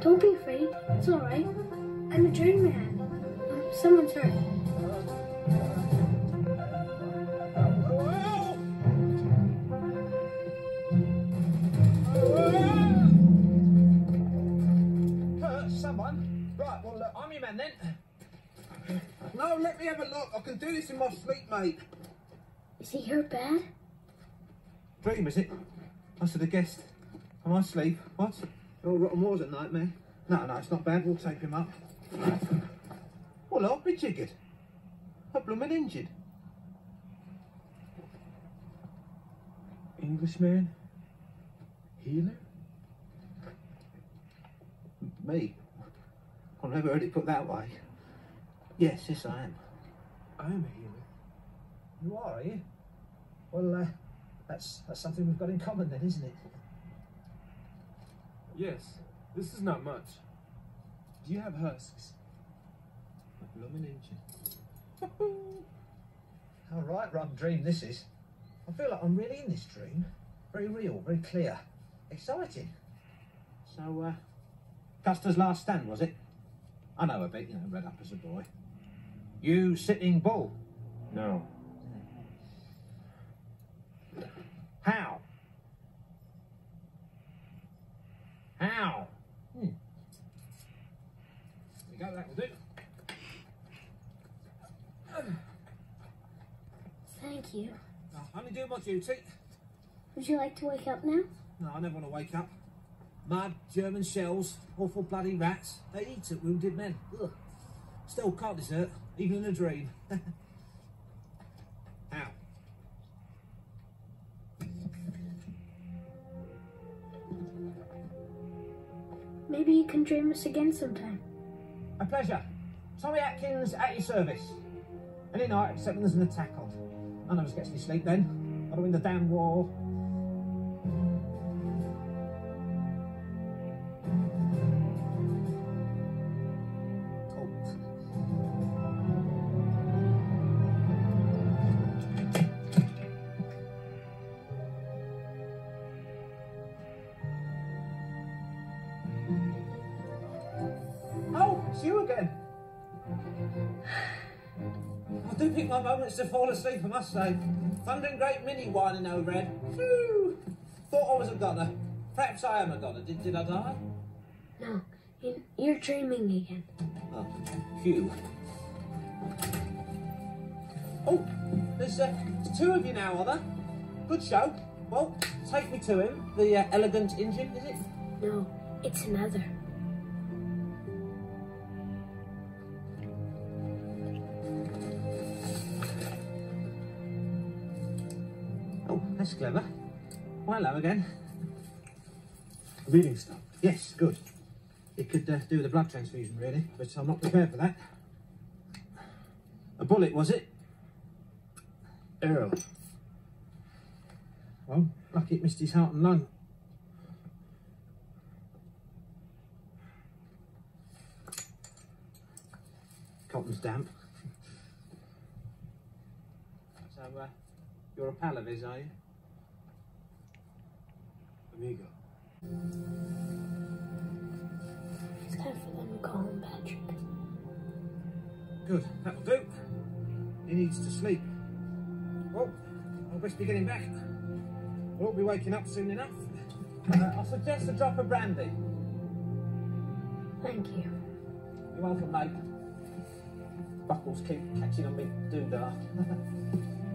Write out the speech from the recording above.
Don't be afraid. It's all right. I'm a dream man. Um, someone's hurt. Someone? Right, well, look, I'm your man then. No, let me have a look. I can do this in my sleep, mate. Is he hurt bad? Dream, is it? I said a guest. Am I asleep? What? Oh, rotten waters at nightmare. No, no, it's not bad. We'll tape him up. Well, I'll be jiggered. I'm blooming injured. Englishman? Healer? Me? I've never heard it put that way. Yes, yes, I am. I am a healer. You are, are you? Well, uh, that's that's something we've got in common then, isn't it? Yes, this is not much. Do you have husks? Injured. All right, rum dream this is. I feel like I'm really in this dream. Very real, very clear. Exciting. So, uh, Custer's last stand, was it? I know a bit, you know, read up as a boy. You sitting bull? No. How? How? Hmm. We go, that will do. Thank you. I'll only do my duty. Would you like to wake up now? No, I never want to wake up. Mud, German shells, awful bloody rats. They eat at wounded men. Ugh. Still can't desert, even in a dream. Maybe you can dream us again sometime. A pleasure. Tommy Atkins at your service. Any night except when there's an attack on. None of us gets any sleep then. Gotta win the damn war. It's you again. I do pick my moments to fall asleep, I must say. Thundering great mini whining overhead. Phew. Thought I was a goner. Perhaps I am a goner. Did, did I die? No, you- you're dreaming again. Oh, phew. Oh, there's, uh, there's two of you now, are there? Good show. Well, take me to him. The uh, elegant Indian, is it? No, it's another. Oh, that's clever. Well, hello again. Bleeding stop. Yes, good. It could uh, do with a blood transfusion, really, but I'm not prepared for that. A bullet, was it? Arrow. Well, lucky it missed his heart and lung. Cotton's damp. So, uh, you're a pal of his, are you? Amigo. It's time for them to call him Patrick. Good, that'll do. He needs to sleep. Well, I'll best be getting back. We'll be waking up soon enough. Uh, I suggest a drop of brandy. Thank you. You're welcome, mate. Buckles keep catching on me doodah.